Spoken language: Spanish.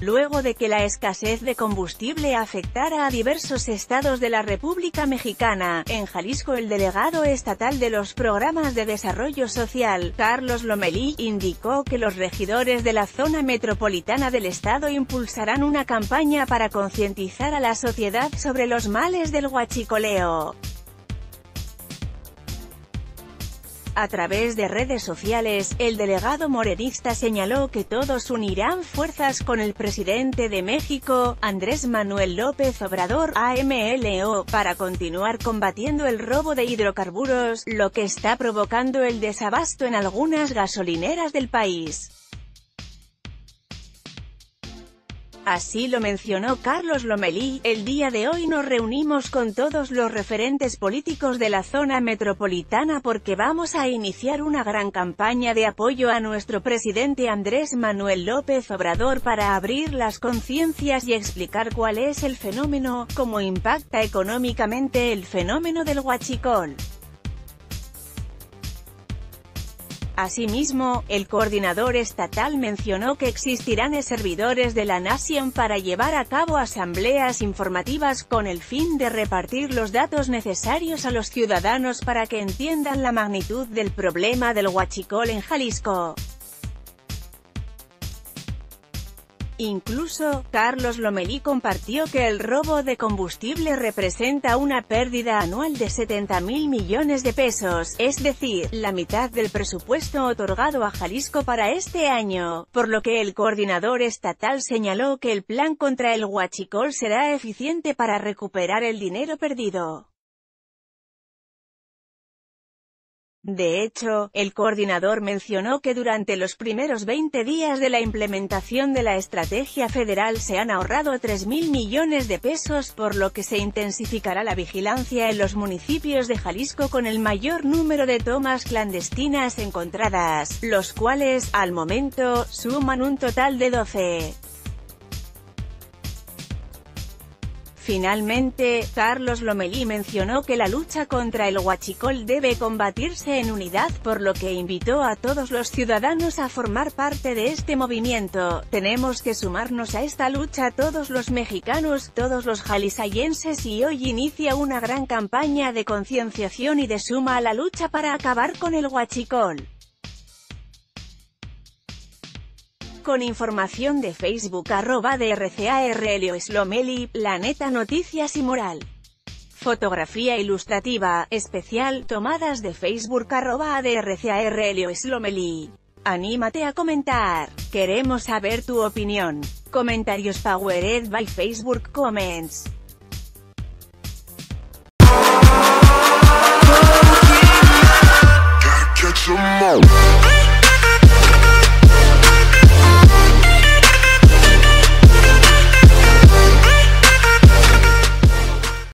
Luego de que la escasez de combustible afectara a diversos estados de la República Mexicana, en Jalisco el delegado estatal de los programas de desarrollo social, Carlos Lomelí, indicó que los regidores de la zona metropolitana del estado impulsarán una campaña para concientizar a la sociedad sobre los males del huachicoleo. A través de redes sociales, el delegado morenista señaló que todos unirán fuerzas con el presidente de México, Andrés Manuel López Obrador, AMLO, para continuar combatiendo el robo de hidrocarburos, lo que está provocando el desabasto en algunas gasolineras del país. Así lo mencionó Carlos Lomelí, el día de hoy nos reunimos con todos los referentes políticos de la zona metropolitana porque vamos a iniciar una gran campaña de apoyo a nuestro presidente Andrés Manuel López Obrador para abrir las conciencias y explicar cuál es el fenómeno, cómo impacta económicamente el fenómeno del huachicol. Asimismo, el coordinador estatal mencionó que existirán servidores de la Nación para llevar a cabo asambleas informativas con el fin de repartir los datos necesarios a los ciudadanos para que entiendan la magnitud del problema del huachicol en Jalisco. Incluso, Carlos Lomelí compartió que el robo de combustible representa una pérdida anual de 70 mil millones de pesos, es decir, la mitad del presupuesto otorgado a Jalisco para este año, por lo que el coordinador estatal señaló que el plan contra el huachicol será eficiente para recuperar el dinero perdido. De hecho, el coordinador mencionó que durante los primeros 20 días de la implementación de la estrategia federal se han ahorrado 3.000 millones de pesos por lo que se intensificará la vigilancia en los municipios de Jalisco con el mayor número de tomas clandestinas encontradas, los cuales, al momento, suman un total de 12. Finalmente, Carlos Lomelí mencionó que la lucha contra el huachicol debe combatirse en unidad, por lo que invitó a todos los ciudadanos a formar parte de este movimiento. Tenemos que sumarnos a esta lucha todos los mexicanos, todos los jalisayenses y hoy inicia una gran campaña de concienciación y de suma a la lucha para acabar con el huachicol. Con información de Facebook arroba de Slomeli, La Neta Noticias y Moral. Fotografía ilustrativa, especial, tomadas de Facebook arroba de Slomeli. Anímate a comentar. Queremos saber tu opinión. Comentarios Powered by Facebook Comments.